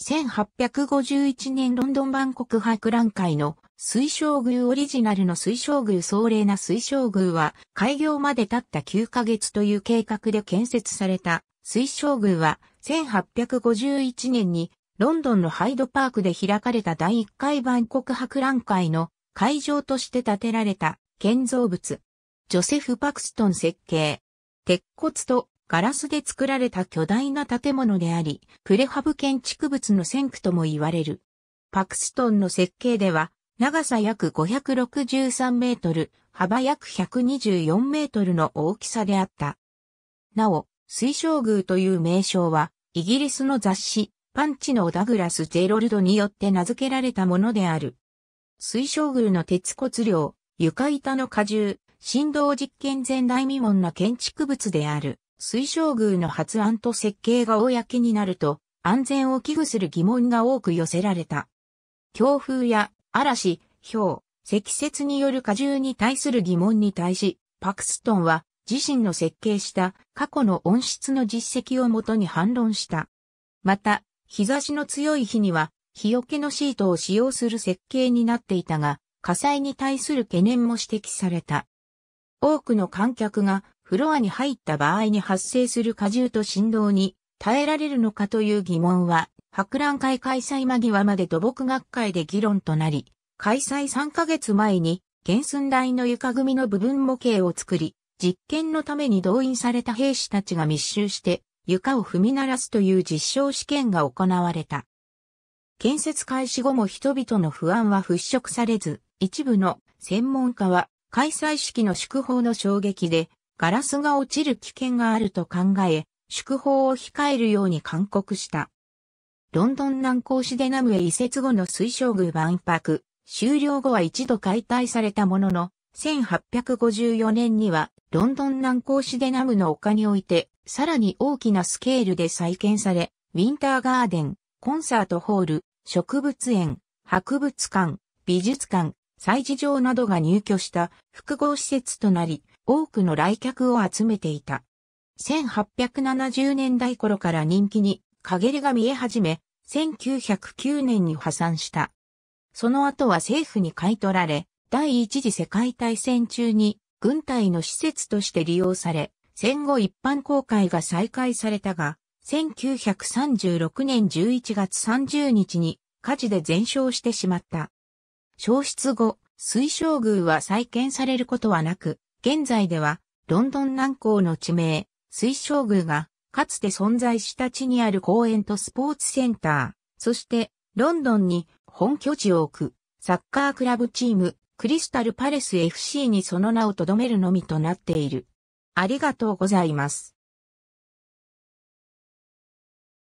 1851年ロンドン万国博覧会の水晶宮オリジナルの水晶宮壮麗な水晶宮は開業まで経った9ヶ月という計画で建設された水晶宮は1851年にロンドンのハイドパークで開かれた第1回万国博覧会の会場として建てられた建造物。ジョセフ・パクストン設計。鉄骨とガラスで作られた巨大な建物であり、プレハブ建築物の先駆とも言われる。パクストンの設計では、長さ約563メートル、幅約124メートルの大きさであった。なお、水晶宮という名称は、イギリスの雑誌、パンチのダグラス・ジェロルドによって名付けられたものである。水晶宮の鉄骨量、床板の荷重、振動実験前代未聞な建築物である。水晶宮の発案と設計が公になると、安全を危惧する疑問が多く寄せられた。強風や嵐、氷、積雪による荷重に対する疑問に対し、パクストンは自身の設計した過去の温室の実績をもとに反論した。また、日差しの強い日には、日よけのシートを使用する設計になっていたが、火災に対する懸念も指摘された。多くの観客がフロアに入った場合に発生する荷重と振動に耐えられるのかという疑問は、博覧会開催間際まで土木学会で議論となり、開催3ヶ月前に原寸大の床組の部分模型を作り、実験のために動員された兵士たちが密集して床を踏み鳴らすという実証試験が行われた。建設開始後も人々の不安は払拭されず、一部の専門家は開催式の祝砲の衝撃でガラスが落ちる危険があると考え、祝砲を控えるように勧告した。ロンドン南港市でナムへ移設後の水晶宮万博、終了後は一度解体されたものの、1854年にはロンドン南港市でナムの丘においてさらに大きなスケールで再建され、ウィンターガーデン、コンサートホール、植物園、博物館、美術館、祭事場などが入居した複合施設となり、多くの来客を集めていた。1870年代頃から人気に陰りが見え始め、1909年に破産した。その後は政府に買い取られ、第一次世界大戦中に軍隊の施設として利用され、戦後一般公開が再開されたが、1936年11月30日に火事で全焼してしまった。消失後、水晶宮は再建されることはなく、現在ではロンドン南港の地名、水晶宮がかつて存在した地にある公園とスポーツセンター、そしてロンドンに本拠地を置くサッカークラブチームクリスタルパレス FC にその名を留めるのみとなっている。ありがとうございます。